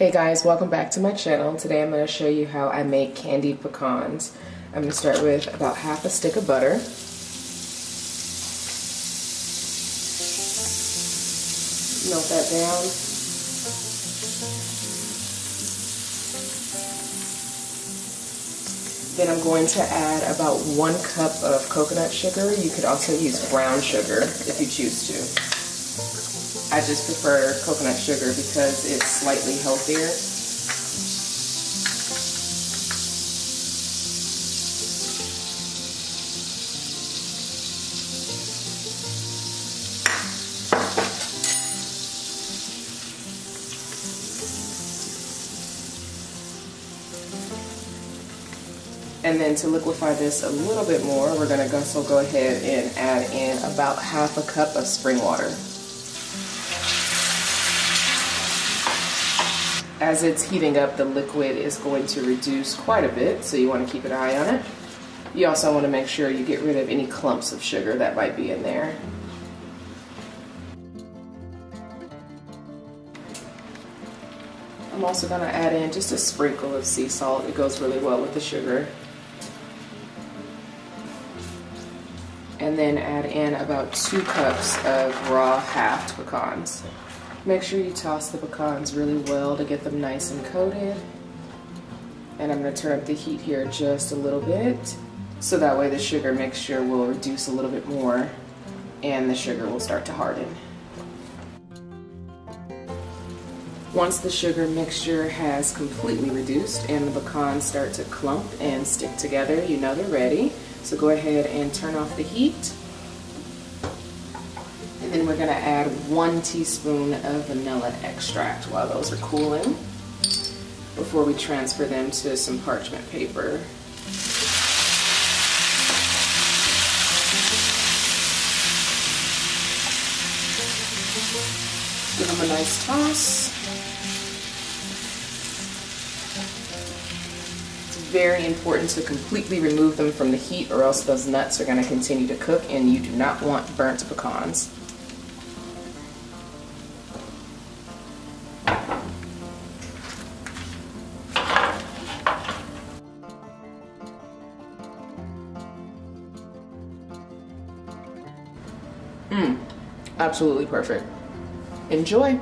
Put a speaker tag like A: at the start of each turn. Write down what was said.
A: Hey guys, welcome back to my channel. Today I'm going to show you how I make candied pecans. I'm going to start with about half a stick of butter. Melt that down. Then I'm going to add about one cup of coconut sugar. You could also use brown sugar if you choose to. I just prefer coconut sugar because it's slightly healthier. And then to liquefy this a little bit more, we're going to also go ahead and add in about half a cup of spring water. As it's heating up, the liquid is going to reduce quite a bit, so you want to keep an eye on it. You also want to make sure you get rid of any clumps of sugar that might be in there. I'm also going to add in just a sprinkle of sea salt. It goes really well with the sugar. And then add in about two cups of raw halved pecans. Make sure you toss the pecans really well to get them nice and coated. And I'm going to turn up the heat here just a little bit so that way the sugar mixture will reduce a little bit more and the sugar will start to harden. Once the sugar mixture has completely reduced and the pecans start to clump and stick together, you know they're ready. So go ahead and turn off the heat we're to add one teaspoon of vanilla extract while those are cooling before we transfer them to some parchment paper. Give them a nice toss. It's very important to completely remove them from the heat or else those nuts are going to continue to cook and you do not want burnt pecans. Mmm, absolutely perfect. Enjoy!